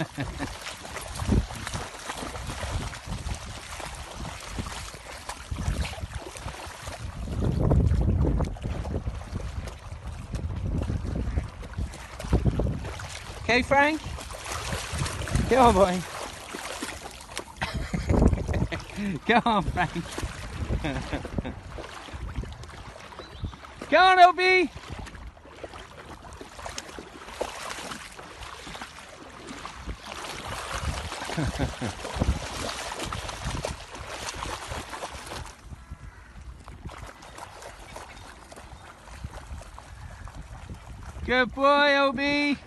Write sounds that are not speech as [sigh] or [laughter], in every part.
[laughs] okay, Frank? Go on, boy. [laughs] Go on, Frank. [laughs] Go on, Opie. que foi, Albin?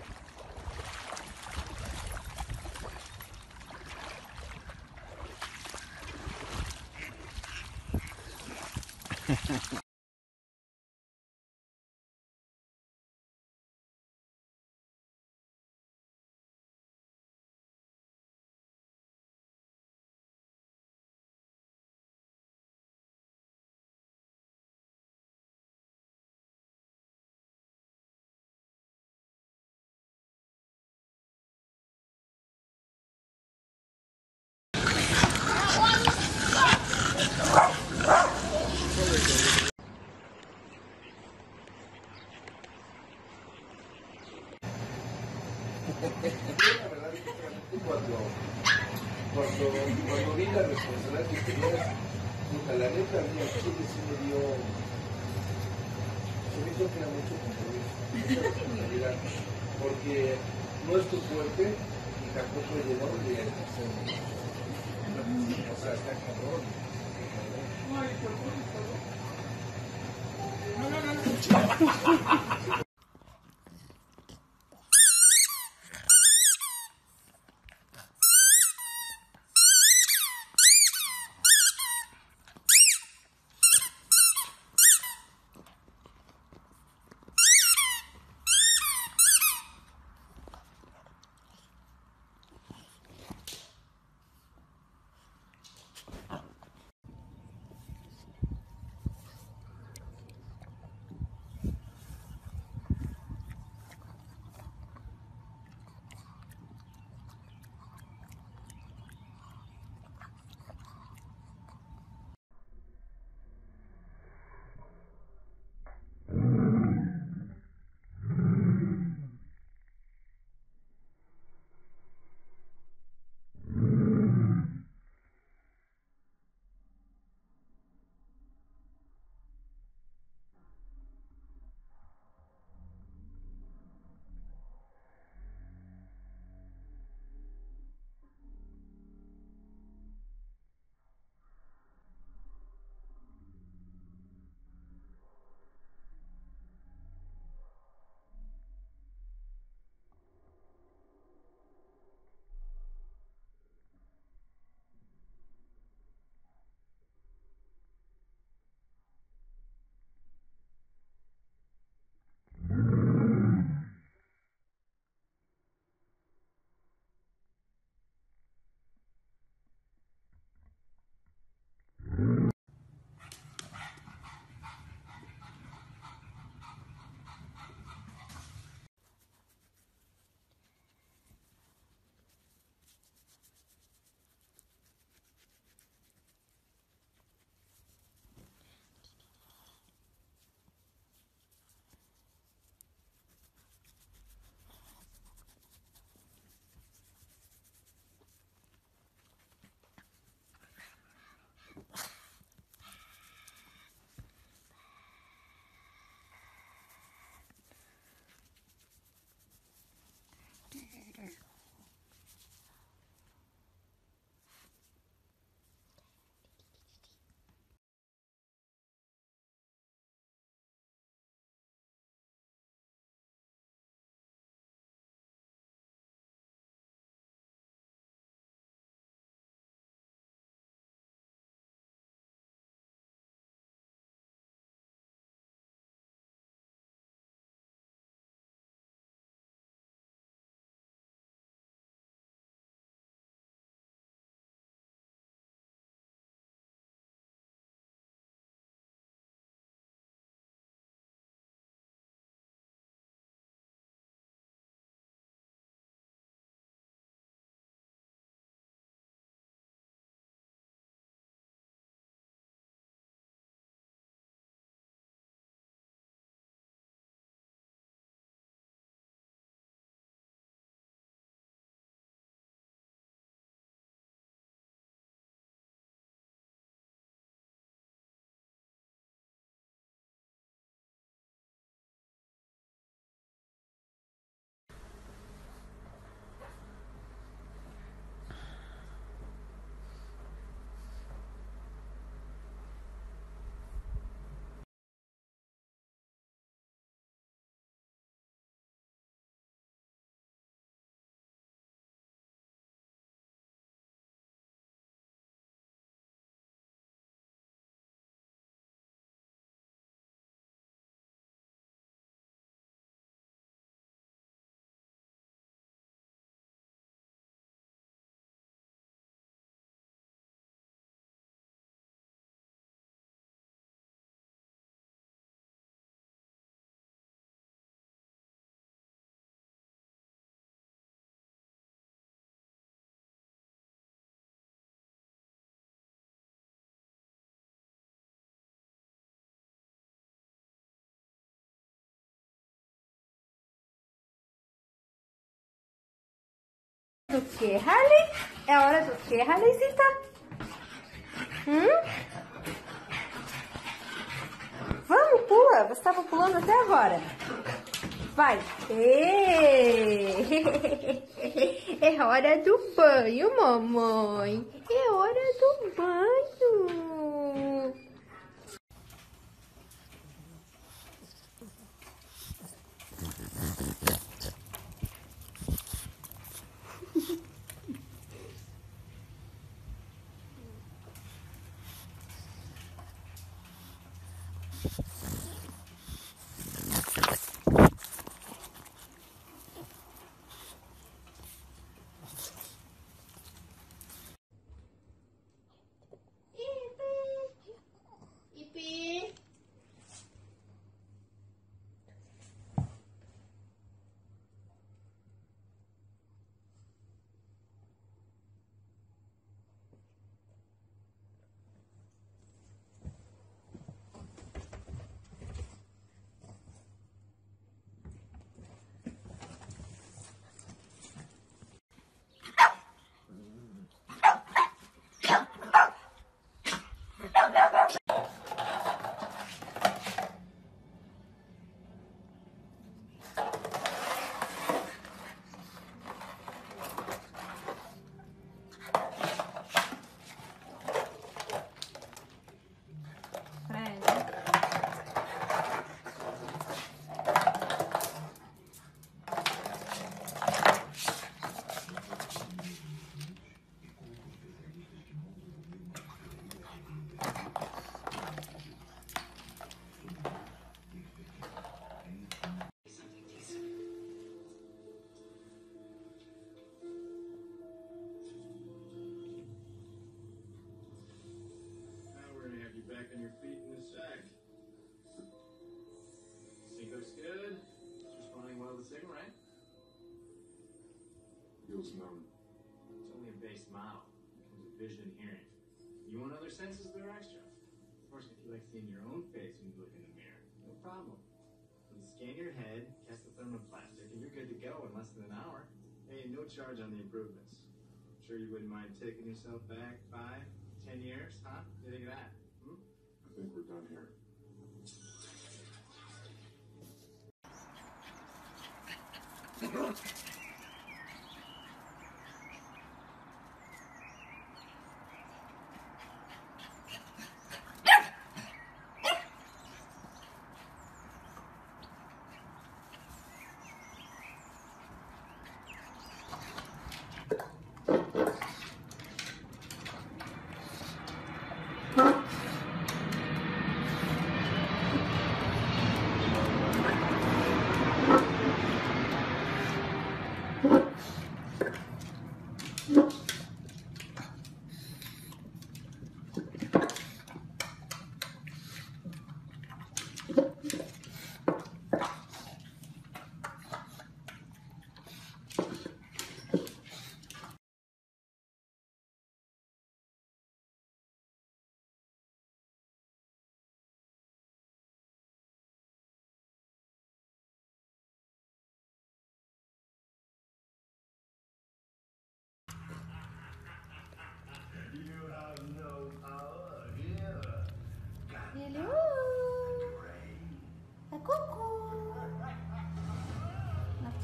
la responsabilidad que tenías, puta, la neta, mía, Chile sí me dio, se me hizo que era mucho compromiso, porque no es tu fuerte y tampoco el enorme O sea, está cabrón. No, no, no. Do que, Harley? É hora do que, Harleyzita? Hum? Vamos, pula. Você estava pulando até agora. Vai. [laughs] É hora do banho, mamãe. É hora do banho. It's only a base model. It comes with vision and hearing. You want other senses that are extra? Of course, if you like seeing your own face when you look in the mirror, no problem. You scan your head, cast the thermoplastic, and you're good to go in less than an hour. Hey, no charge on the improvements. I'm sure you wouldn't mind taking yourself back five, ten years, huh? You think of that? Hmm? I think we're done here.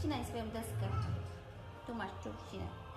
しないですけど出すからトマトしない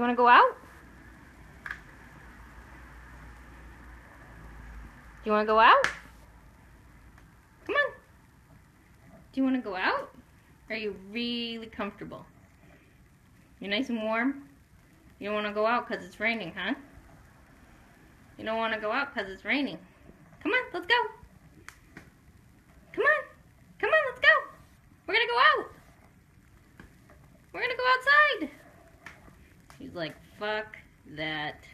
you want to go out? Do you want to go out? Come on. Do you want to go out? Are you really comfortable? You're nice and warm? You don't want to go out because it's raining, huh? You don't want to go out because it's raining. Come on, let's go. Come on. Come on, let's go. We're going to go out. We're going to go outside. Like, fuck that.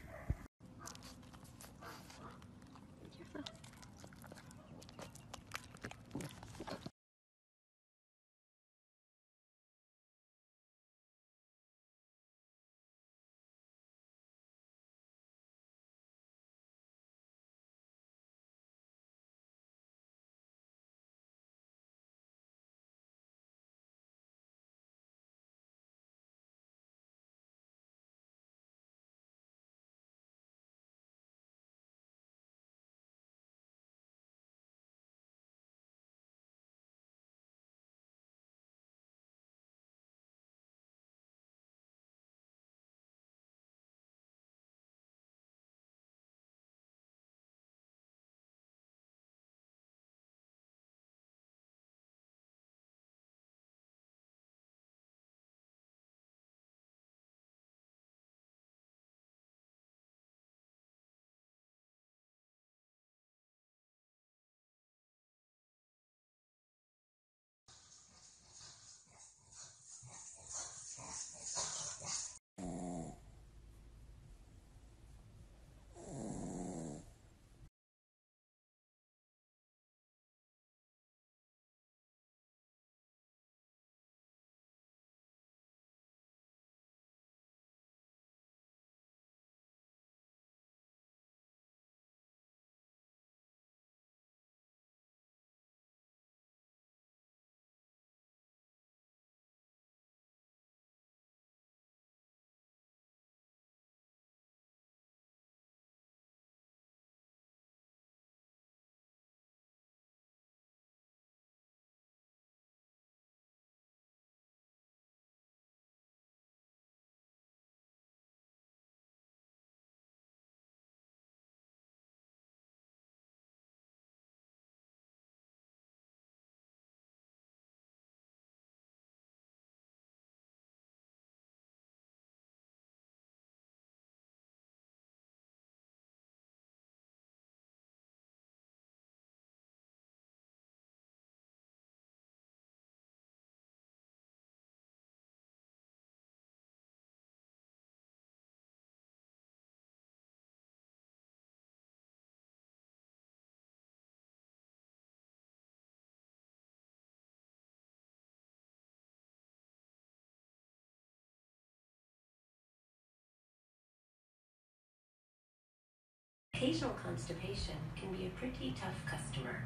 Occasional constipation can be a pretty tough customer.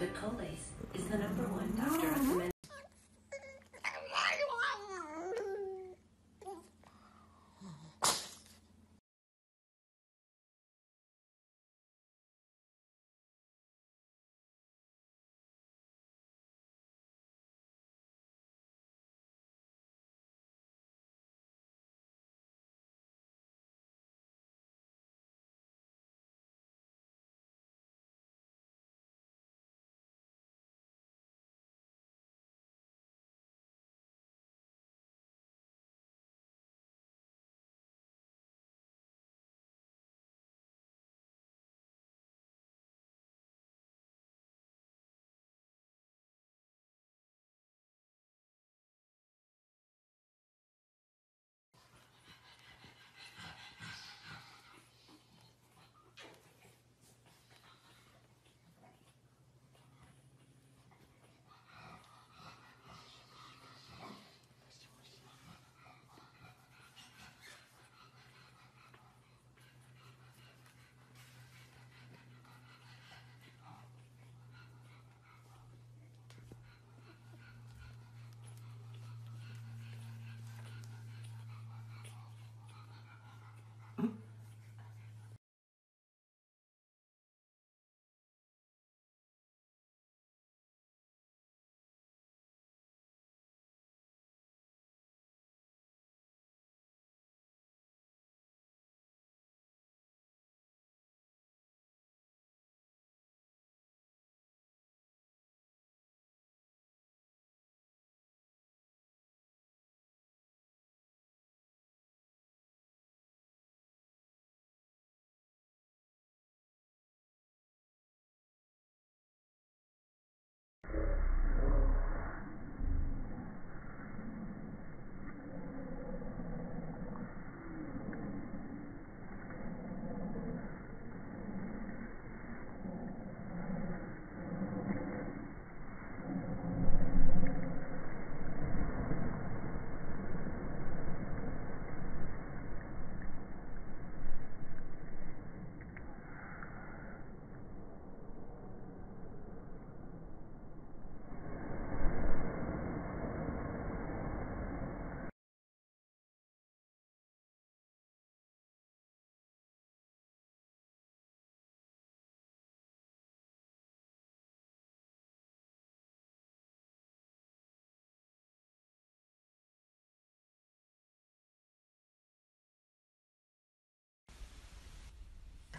But Colace is the number one doctor recommended.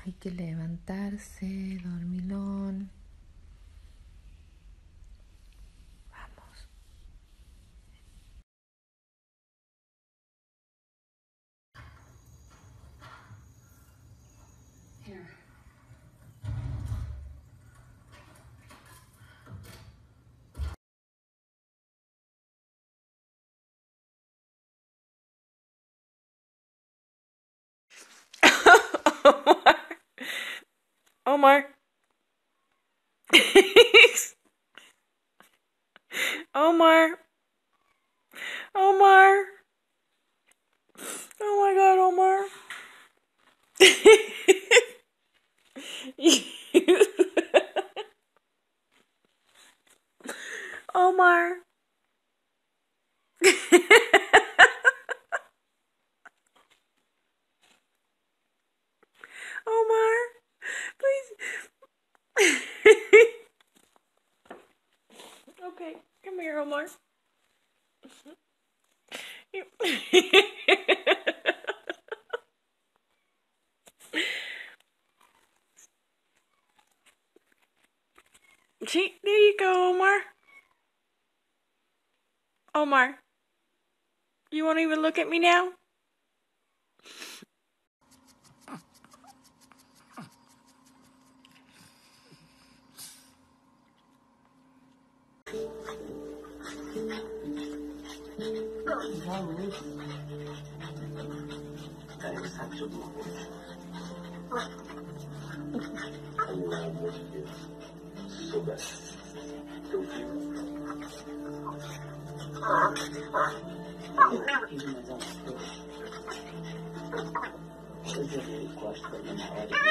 Hay que levantarse, dormilón. Omar. Omar. Omar. Oh my god, Omar. Omar. Omar, please. okay, come here, Omar. You- [laughs] See, there you go, Omar. Omar, you won't even look at me now? com a mosqueta soubesse que eu vivo. Eu joguei Costa na hora.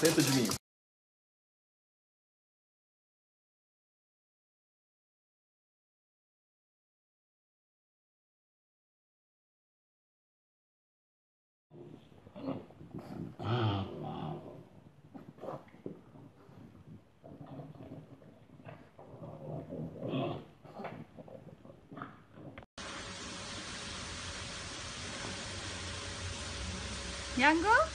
Senta de mim. Yango?